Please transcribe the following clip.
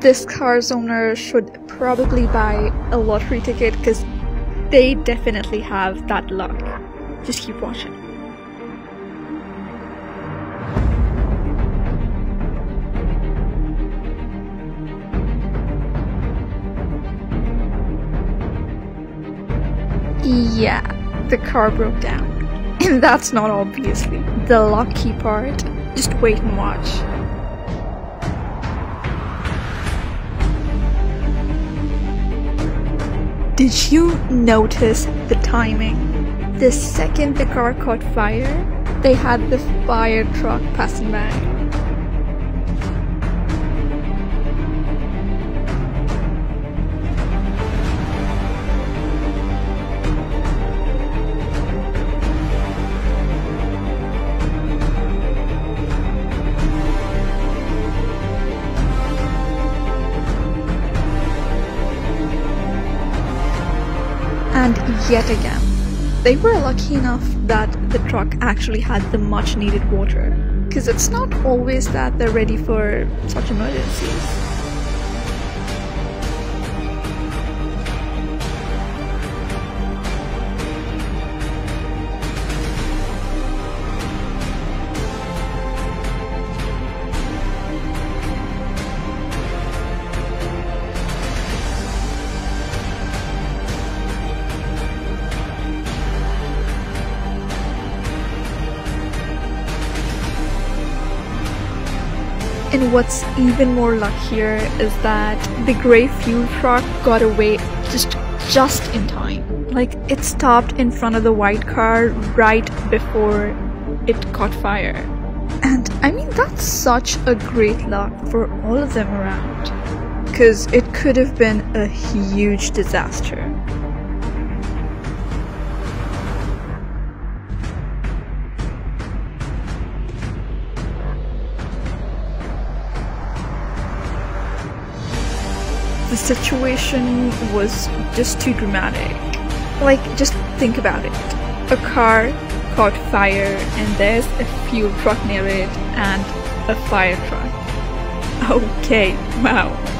this car's owner should probably buy a lottery ticket because they definitely have that luck. Just keep watching. Yeah, the car broke down. And that's not obviously the lucky part. Just wait and watch. Did you notice the timing? The second the car caught fire, they had the fire truck passing by. And yet again, they were lucky enough that the truck actually had the much needed water. Because it's not always that they're ready for such emergencies. And what's even more luckier is that the grey fuel truck got away just just in time. Like it stopped in front of the white car right before it caught fire. And I mean that's such a great luck for all of them around. Cause it could have been a huge disaster. The situation was just too dramatic. Like, just think about it. A car caught fire, and there's a fuel truck near it, and a fire truck. Okay, wow.